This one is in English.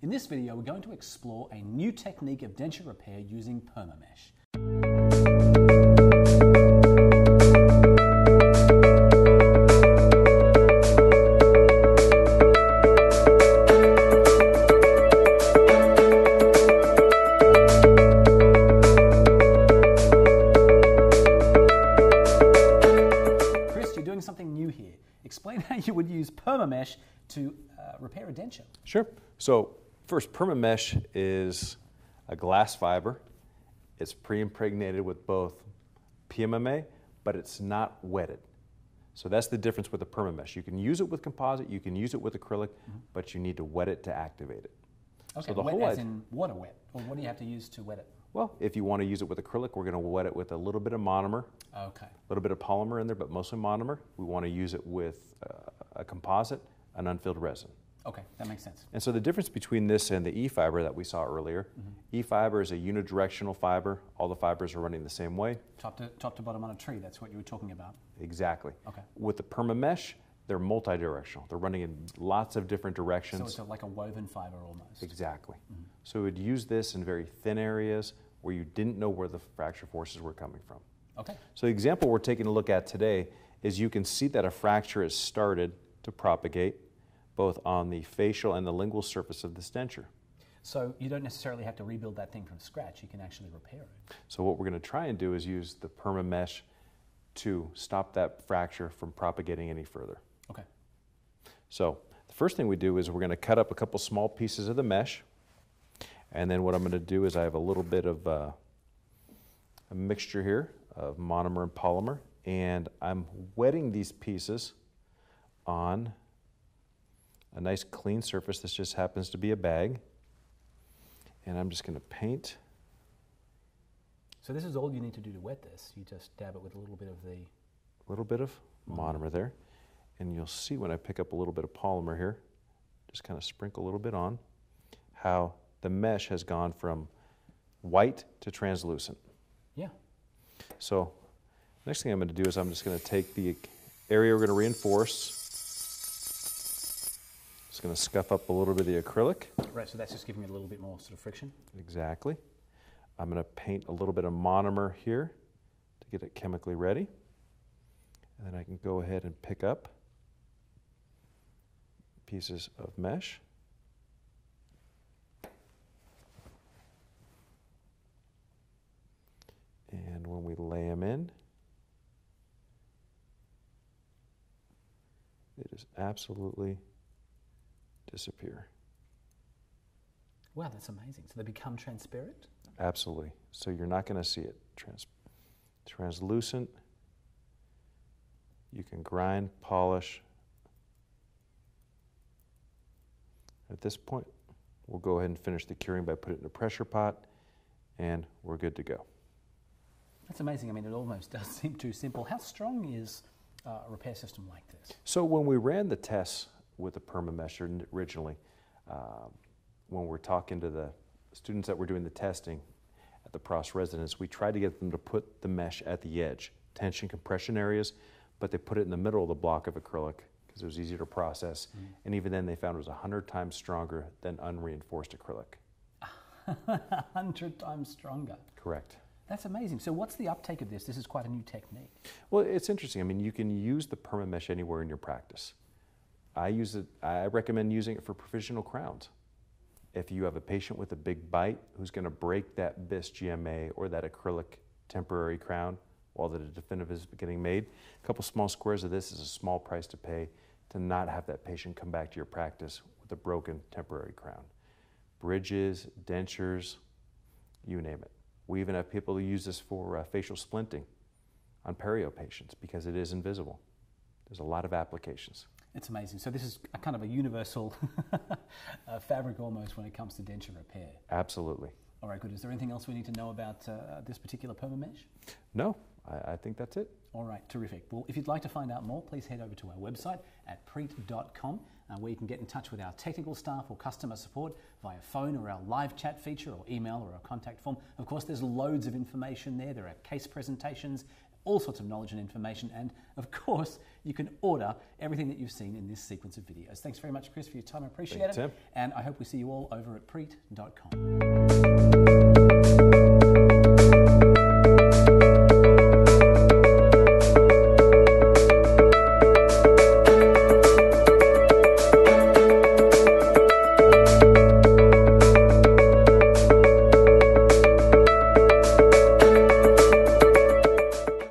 In this video, we're going to explore a new technique of denture repair using PermaMesh. Chris, you're doing something new here. Explain how you would use PermaMesh to uh, repair a denture. Sure. So first, PermaMesh is a glass fiber. It's pre-impregnated with both PMMA, but it's not wetted. So that's the difference with the PermaMesh. You can use it with composite, you can use it with acrylic, but you need to wet it to activate it. Okay, the wet whole as idea- in water wet, or what do you have to use to wet it? Well, if you want to use it with acrylic, we're going to wet it with a little bit of monomer, Okay, a little bit of polymer in there, but mostly monomer. We want to use it with uh, a composite, an unfilled resin. Okay, that makes sense. And so the difference between this and the E-fiber that we saw earlier, mm-hmm. E-fiber is a unidirectional fiber. All the fibers are running the same way. Top to, top to bottom on a tree, that's what you were talking about. Exactly. Okay. With the PermaMesh, they're multi-directional. They're running in lots of different directions. So it's a, like a woven fiber almost. Exactly. Mm-hmm. So we'd use this in very thin areas where you didn't know where the fracture forces were coming from. Okay, So the example we're taking a look at today is you can see that a fracture has started to propagate both on the facial and the lingual surface of the denture. so you don't necessarily have to rebuild that thing from scratch, you can actually repair it. So what we're going to try and do is use the PermaMesh to stop that fracture from propagating any further. Okay, So the first thing we do is we're going to cut up a couple small pieces of the mesh. And then what I'm going to do is I have a little bit of uh, a mixture here of monomer and polymer. And I'm wetting these pieces on a nice clean surface. This just happens to be a bag. And I'm just going to paint. so this is all you need to do to wet this. You just dab it with a little bit of the, a little bit of monomer there. And you'll see when I pick up a little bit of polymer here, just kind of sprinkle a little bit on, how the mesh has gone from white to translucent. yeah, So next thing I'm going to do is I'm just going to take the area we're going to reinforce. Just going to scuff up a little bit of the acrylic. right, so that's just giving it a little bit more sort of friction. Exactly. I'm going to paint a little bit of monomer here to get it chemically ready. And then I can go ahead and pick up pieces of mesh. And when we lay them in, it is absolutely disappear. Wow, that's amazing. So they become transparent? Absolutely. So you're not going to see it. Trans- translucent. You can grind, polish. At this point, we'll go ahead and finish the curing by putting it in a pressure pot, and we're good to go. That's amazing. I mean, it almost does seem too simple. How strong is uh, a repair system like this? So when we ran the tests with the PermaMesh or- originally, um, when we're talking to the students that were doing the testing at the Prost residence, we tried to get them to put the mesh at the edge, tension compression areas, but they put it in the middle of the block of acrylic because it was easier to process. And even then, they found it was 100 times stronger than unreinforced acrylic. A hundred times stronger. Correct. That's amazing. So what's the uptake of this? This is quite a new technique. Well, it's interesting. I mean, you can use the PermaMesh anywhere in your practice. I use it. I recommend using it for provisional crowns. If you have a patient with a big bite who's going to break that BIS GMA or that acrylic temporary crown while the definitive is getting made, a couple small squares of this is a small price to pay to not have that patient come back to your practice with a broken temporary crown. Bridges, dentures, you name it. We even have people who use this for uh, facial splinting on perio patients because it is invisible. There's a lot of applications. It's amazing. So this is a kind of a universal uh, fabric almost when it comes to denture repair. Absolutely. All right, good. Is there anything else we need to know about uh, this particular PermaMesh? No, I, I think that's it. All right, terrific. Well, if you'd like to find out more, please head over to our website at preat.com, uh, where you can get in touch with our technical staff or customer support via phone or our live chat feature or email or our contact form. Of course, there's loads of information there. There are case presentations, all sorts of knowledge and information. And of course, you can order everything that you've seen in this sequence of videos. Thanks very much, Chris, for your time. I appreciate Thank it. Tim. And I hope we see you all over at Preat.com.